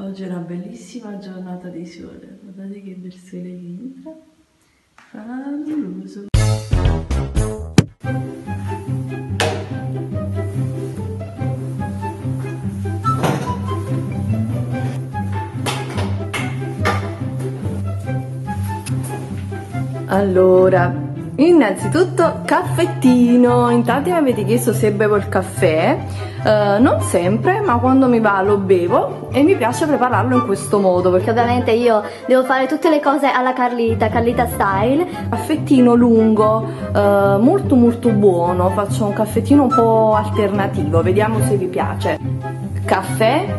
Oggi è una bellissima giornata di sole, guardate che bel sole che entra, favoloso. Allora, innanzitutto caffettino. In tanti mi avete chiesto se bevo il caffè. Eh, non sempre, ma quando mi va lo bevo e mi piace prepararlo in questo modo perché ovviamente io devo fare tutte le cose alla Carlita, Carlita style. caffettino lungo, eh, molto molto buono. Faccio un caffettino un po' alternativo, vediamo se vi piace. Caffè,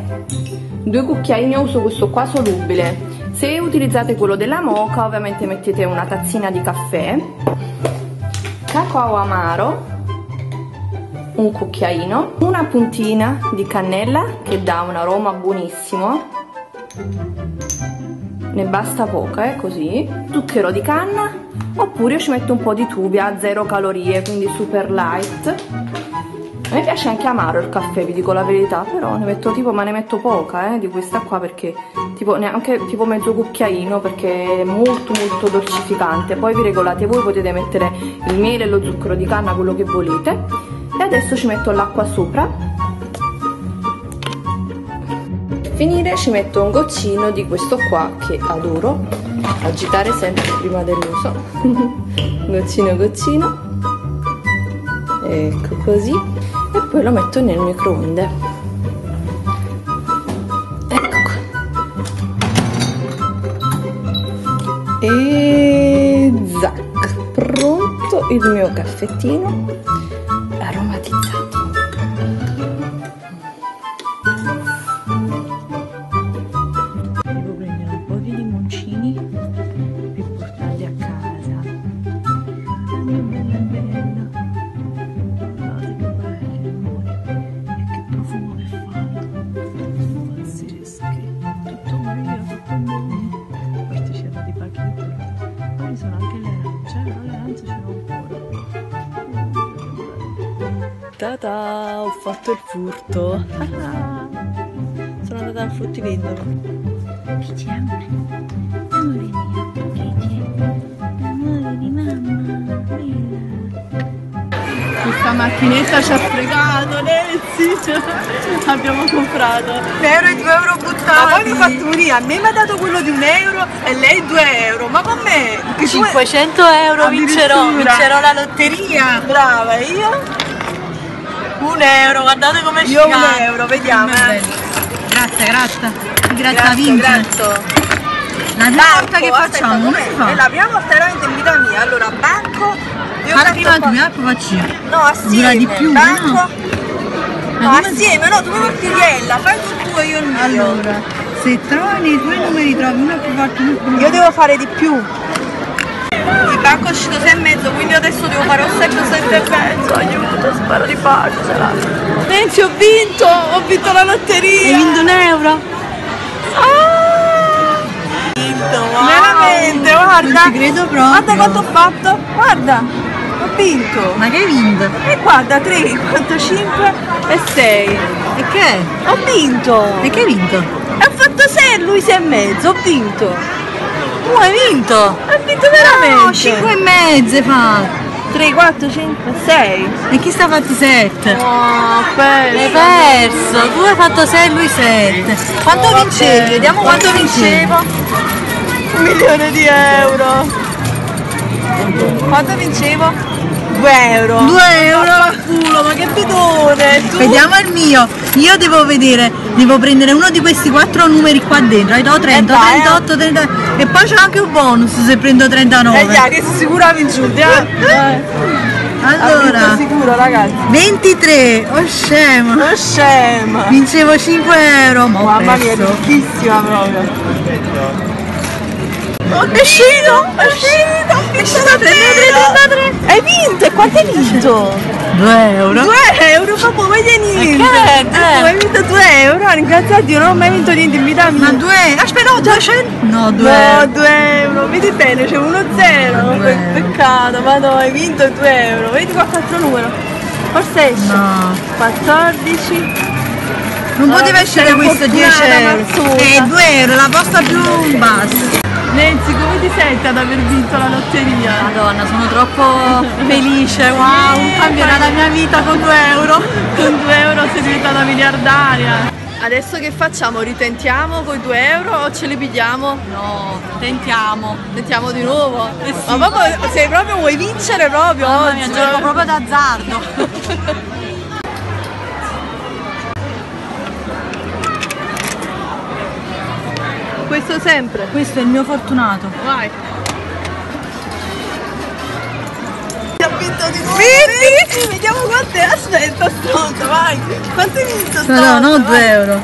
due cucchiaini, uso questo qua solubile. Se utilizzate quello della moca, ovviamente mettete una tazzina di caffè, cacao amaro, un cucchiaino, una puntina di cannella che dà un aroma buonissimo ne basta poca, eh, così. Zucchero di canna, oppure io ci metto un po' di tubia, zero calorie, quindi super light. A me piace anche amaro il caffè, vi dico la verità, però ne metto tipo, ma ne metto poca, eh, di questa qua perché tipo neanche tipo mezzo cucchiaino perché è molto molto dolcificante. Poi vi regolate voi, potete mettere il miele, lo zucchero di canna, quello che volete. E adesso ci metto l'acqua sopra. Per finire ci metto un goccino di questo qua che adoro. Agitare sempre prima dell'uso. Goccino goccino. Ecco così poi lo metto nel microonde. Ecco qua. E zac pronto il mio caffettino Ta-ta, ho fatto il furto. Sono andata al fruttivendolo. Che c'è amore? Amore mio, che c'è? Amore di mamma, bella. Questa macchinetta ci ha fregato, Nancy! Abbiamo comprato. Un euro e due euro buttati. Ma poi mi ha fatto morire, a me mi ha dato quello di un euro e lei due euro. Ma con me? Che tu- 500 euro vincerò, vincerò la lotteria. Brava, io? Un euro, guardate come Io un euro, vediamo. eh. Grazie, grazie. Grazie, Grazie, vince. grazie. La prima volta che facciamo, come si fa? È la prima volta veramente in vita mia. Allora, banco. Io Ma prima tu, eh, poi faccio io. No, assieme. Dura di più, banco. no? No, assieme, no, tu mi porti Riella, fai tu il tuo, io il mio. Allora, se trovi nei tuoi numeri trovi uno più forte uno più Io devo fare di più. Il banco è uscito 6 e mezzo, quindi adesso devo fare un 7 7 e mezzo. Aiuto, spero di farcela. Nancy, ho vinto! Ho vinto la lotteria! Hai vinto un euro? Ah! Veramente, guarda! Non ci credo proprio. Guarda quanto ho fatto! Guarda! Ho vinto! Ma che hai vinto? E guarda, 3, 4, 5 e 6. E che? Ho vinto! E che hai vinto? E ho fatto 6 e lui 6 e mezzo, ho vinto! Tu hai vinto? Ho vinto veramente! No, 5 e mezzo hai fatto. 3, 4, 5, 6. E chi sta fatti 7? Oh, Hai perso, tu hai fatto 6 e lui 7. Quanto Oh, vincevi? vabbè. Vediamo quanto vincevo. Un milione di euro. Quanto vincevo? 2 euro. 2 euro. Culo, ma che bidone! Tu? Vediamo il mio. Io devo vedere, devo prendere uno di questi quattro numeri qua dentro. Hai dato 30, Eh, vai, eh. 38, 30. E poi c'è anche un bonus se prendo 39. Eh già, che sei sicura vinto, eh? Ha allora, sicuro, ragazzi. 23, oh scema. Non scema. Vincevo 5 euro. Ma Mamma mia, ricchissima proprio. Oh, è uscito! È uscito! È uscito 33! Hai vinto! E quanto hai vinto? 2 euro. 2 euro, proprio vedi niente! che? Eh, hai vinto 2 euro, ringrazio a Dio, non ho mai vinto niente in vita mia! Ma 2 Aspetta, no, 200. No, 2 No, euro. 2 euro, vedi bene, c'è uno 0, Due euro. peccato, ma no, hai vinto 2 euro, vedi qua quattro numero, forse esce, No. 14, Non Allora, poteva essere questo 10 fortunata, euro. Eh, 2 euro, la posta più bassa. Nancy, come ti senti ad aver vinto la lotteria? Madonna, sono troppo felice, wow, cambierà la mia vita con 2 euro. Con 2 euro sei diventata miliardaria. Adesso che facciamo? Ritentiamo con i 2 euro o ce li pigliamo? No, tentiamo. Tentiamo di nuovo? Eh sì. Ma proprio, sei proprio, vuoi vincere proprio Mamma oggi? mia, gioco proprio d'azzardo. Questo sempre. Questo è il mio fortunato. Vai. Ti ha vinto di nuovo. Vedi? Vediamo quante. Aspetta, stronza, vai. Quanto hai vinto, stronza? No, no, 2 euro.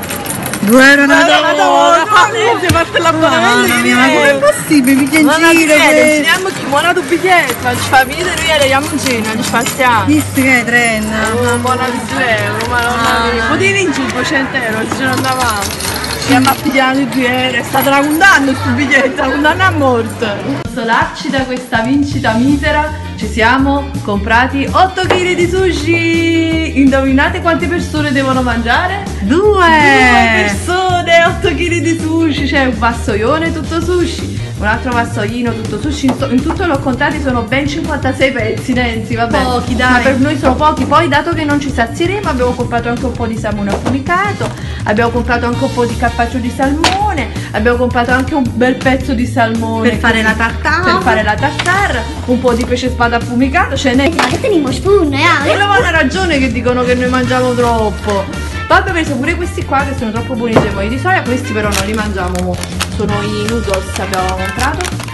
2 euro una volta. guarda, ti fatto l'abbonamento Mamma mia, ma com'è possibile? Mi viene in giro. Che- Giriamo chi buona tu biglietto, ci fa venire lui e in giro, ci fa stiamo. Visto che è trend. Oh, buona di 2 euro, ma non. Potevi vincere 200 euro, se ce ne andavamo. Stiamo a pigliare i 2 euro, è stata una condanna sul biglietto, una condanna a morte. Consolarci da questa vincita misera, ci siamo comprati 8 kg di sushi. Indovinate quante persone devono mangiare? Due Due. persone, 8 kg di sushi, c'è un vassoione tutto sushi, un altro vassoino tutto sushi, in, in tutto l'ho contati sono ben 56 pezzi, Nancy, vabbè. Pochi, dai. Ma per noi sono pochi, poi dato che non ci sazieremo abbiamo comprato anche un po' di salmone affumicato, abbiamo comprato anche un po' di carpaccio di salmone, abbiamo comprato anche un bel pezzo di salmone. Per fare la tartare. Per fare la tartare, un po' di pesce spada affumicato, ce n'è. Ma che teniamo spugno, eh? Quello hanno ragione che dicono che noi mangiamo troppo. Poi abbiamo preso pure questi qua che sono troppo buoni i gemoni di soia, questi però non li mangiamo. mo. Sono i noodles che abbiamo comprato.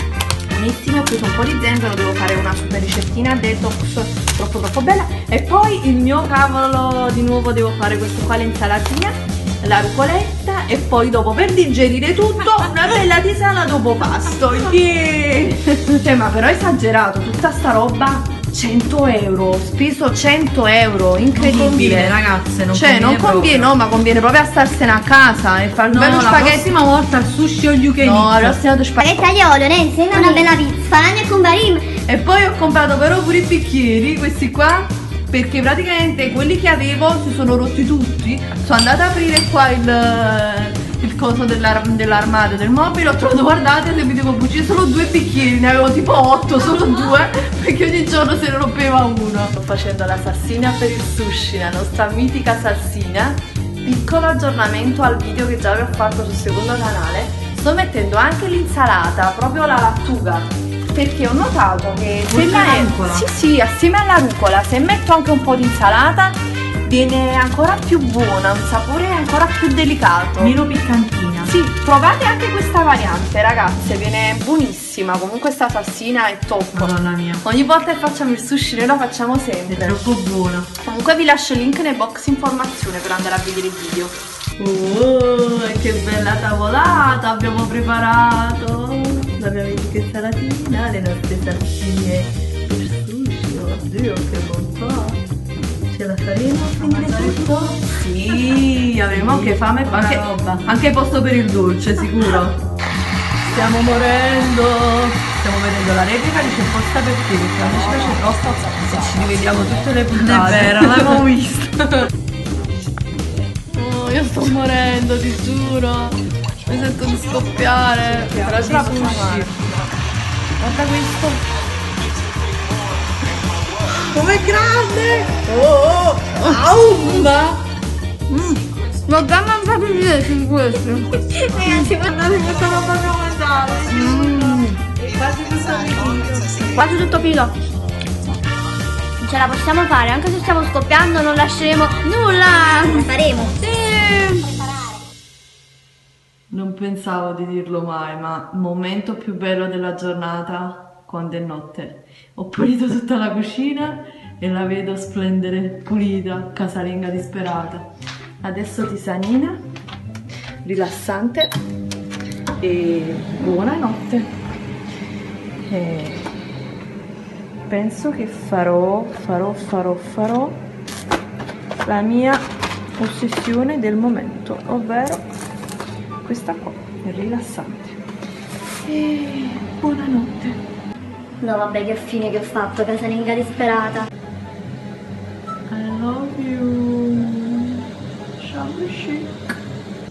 Ho preso un po' di zenzero, devo fare una super ricettina detox troppo troppo bella. E poi il mio cavolo di nuovo devo fare questo qua l'insalatina, la rucoletta e poi dopo per digerire tutto una bella tisana dopo pasto. Yeah! Cioè ma però è esagerato, tutta sta roba 100 euro, speso 100 euro, incredibile. conviene, ragazze, non cioè, non conviene conviene, proprio. no, ma conviene proprio a starsene a casa e fare un No, bello la spaghetti. prossima volta il sushi all you can No, la prossima volta spaghetti. Nancy, una bella pizza. Faragna con barim. E poi ho comprato però pure i bicchieri, questi qua, perché praticamente quelli che avevo si sono rotti tutti. Sono andata ad aprire qua il, il coso dell'ar- dell'armadio del mobile, ho trovato, guardate, se mi devo bucire solo due bicchieri, ne avevo tipo otto, solo due, perché ogni giorno se ne rompeva uno. Sto facendo la salsina per il sushi, la nostra mitica salsina. Piccolo aggiornamento al video che già vi ho fatto sul secondo canale. Sto mettendo anche l'insalata, proprio la lattuga, perché ho notato che se la rucola? sì sì, assieme alla rucola, se metto anche un po' di insalata viene ancora più buona, un sapore ancora più delicato. Meno piccantina. Sì, provate anche questa variante, ragazze, viene buonissima. Comunque sta salsina è top. Madonna mia. Ogni volta che facciamo il sushi noi lo facciamo È sempre. troppo buona. Comunque vi lascio il link nel box informazione per andare a vedere il video. Oh, che bella tavolata abbiamo preparato! La mia mitica salatina, le nostre salsine per sushi, oddio che bontà! Ce la faremo a finire tutto? Sì, avremo anche fame e anche, anche posto per il dolce, sicuro! Stiamo morendo! Stiamo vedendo la replica di C'è posta per te, perché a me ci piace troppo e ci rivediamo tutte le puntate. è vero, l'avevo vista. Oh, io sto morendo, ti giuro. Mi sento di scoppiare. Però ce la posso fare. Guarda questo. Com'è grande! Oh, oh, aumma! Mm. Ma dammi un po' più 10 di questo. Ragazzi, guardate questa roba che ho mangiato. Mm. Quasi tutto pilo. Ce la possiamo fare, anche se stiamo scoppiando non lasceremo nulla. La faremo. Sì. Non pensavo di dirlo mai, ma momento più bello della giornata quando è notte. Ho pulito tutta la cucina e la vedo splendere pulita, casalinga disperata. Adesso tisanina, rilassante e buonanotte. E penso che farò, farò, farò, farò la mia ossessione del momento, ovvero questa qua è rilassante. E buonanotte. No, vabbè, che fine che ho fatto, casalinga disperata. I love you. Chic.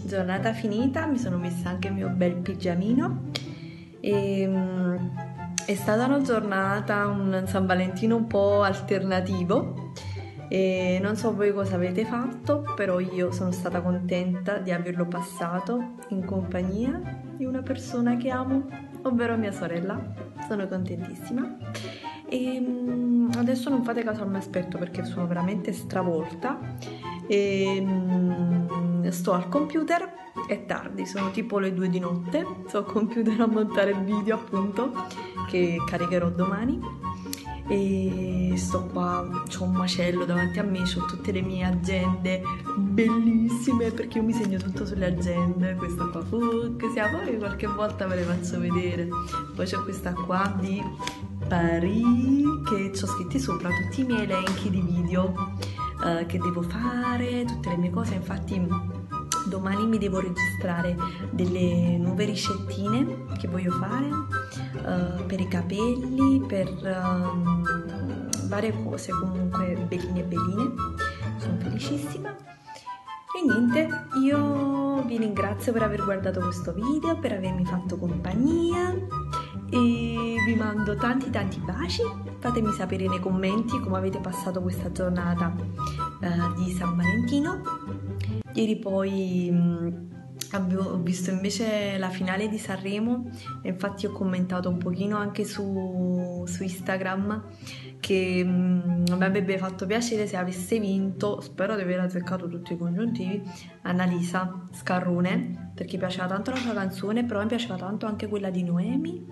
Giornata finita, mi sono messa anche il mio bel pigiamino. E mm, è stata una giornata, un San Valentino un po' alternativo e non so voi cosa avete fatto, però io sono stata contenta di averlo passato in compagnia di una persona che amo, ovvero mia sorella. Sono contentissima. E mm, adesso non fate caso al mio aspetto perché sono veramente stravolta. E mm, sto al computer, è tardi, sono tipo le due di notte. Sto al computer a montare il video appunto che caricherò domani e sto qua, ho un macello davanti a me, ho tutte le mie agende bellissime perché io mi segno tutto sulle agende, questa qua che sia poi qualche volta ve le faccio vedere. Poi c'è questa qua di Paris che ho scritti sopra tutti i miei elenchi di video uh, che devo fare, tutte le mie cose, infatti domani mi devo registrare delle nuove ricettine che voglio fare uh, per i capelli, per uh, varie cose comunque belline belline. Sono felicissima. E niente, io vi ringrazio per aver guardato questo video, per avermi fatto compagnia e vi mando tanti tanti baci. Fatemi sapere nei commenti come avete passato questa giornata uh, di San Valentino Ieri poi mh, ho visto invece la finale di Sanremo e infatti ho commentato un pochino anche su, su Instagram che mh, mi avrebbe fatto piacere se avesse vinto, spero di aver azzeccato tutti i congiuntivi, Annalisa Scarrone perché piaceva tanto la sua canzone però mi piaceva tanto anche quella di Noemi.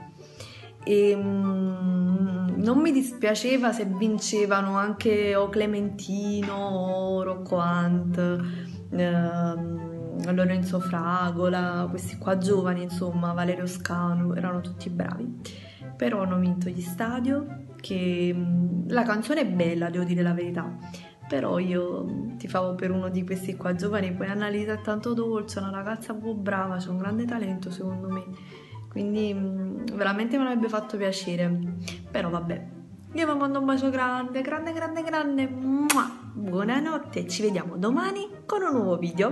E non mi dispiaceva se vincevano anche o Clementino o Rocco Hunt ehm, Lorenzo Fragola, questi qua giovani, insomma, Valerio Scanu, erano tutti bravi. Però hanno vinto gli stadio, che mm, la canzone è bella, devo dire la verità. Però io ti favo per uno di questi qua giovani, poi Annalisa è tanto dolce, una ragazza un po' brava, c'è un grande talento secondo me. Quindi mm, veramente mi avrebbe fatto piacere. Però vabbè, io vi mando un bacio grande, grande, grande, grande. Buonanotte, ci vediamo domani con un nuovo video.